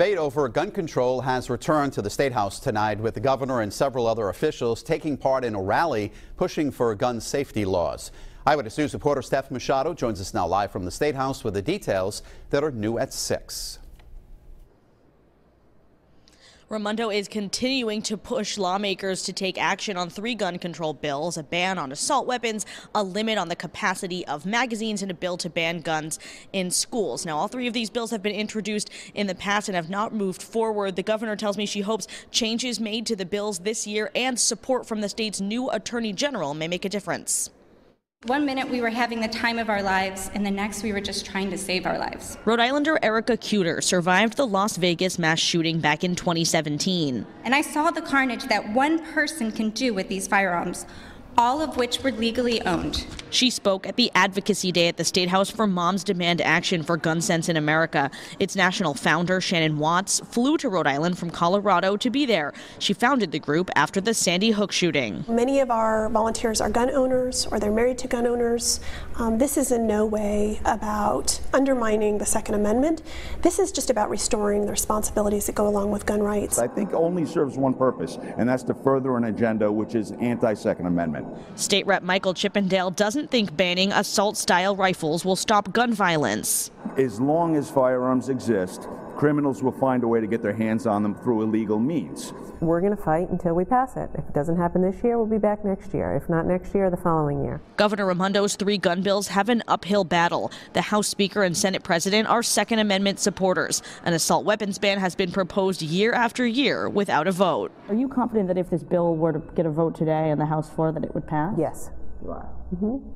Debate over gun control has returned to the State House tonight with the governor and several other officials taking part in a rally pushing for gun safety laws. Eyewitness News reporter Steph Machado joins us now live from the State House with the details that are new at 6. Raimondo is continuing to push lawmakers to take action on three gun control bills, a ban on assault weapons, a limit on the capacity of magazines, and a bill to ban guns in schools. Now, all three of these bills have been introduced in the past and have not moved forward. The governor tells me she hopes changes made to the bills this year and support from the state's new attorney general may make a difference. One minute we were having the time of our lives, and the next we were just trying to save our lives. Rhode Islander Erica Cuter survived the Las Vegas mass shooting back in 2017. And I saw the carnage that one person can do with these firearms all of which were legally owned. She spoke at the Advocacy Day at the State House for Moms Demand Action for Gun Sense in America. Its national founder, Shannon Watts, flew to Rhode Island from Colorado to be there. She founded the group after the Sandy Hook shooting. Many of our volunteers are gun owners or they're married to gun owners. Um, this is in no way about undermining the Second Amendment. This is just about restoring the responsibilities that go along with gun rights. I think only serves one purpose, and that's to further an agenda which is anti Second Amendment. State Rep Michael Chippendale doesn't think banning assault style rifles will stop gun violence. As long as firearms exist, criminals will find a way to get their hands on them through illegal means. We're going to fight until we pass it. If it doesn't happen this year, we'll be back next year. If not next year, the following year. Governor Raimondo's three gun bills have an uphill battle. The House Speaker and Senate President are Second Amendment supporters. An assault weapons ban has been proposed year after year without a vote. Are you confident that if this bill were to get a vote today on the House floor, that it would pass? Yes. You are. Mm-hmm.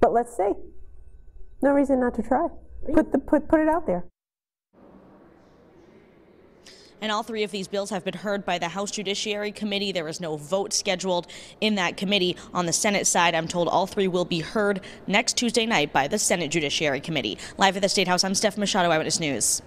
But let's see. No reason not to try. Put the put put it out there. And all three of these bills have been heard by the House Judiciary Committee. There is no vote scheduled in that committee. On the Senate side, I'm told all three will be heard next Tuesday night by the Senate Judiciary Committee. Live at the State House, I'm Steph Machado, Eyewitness News.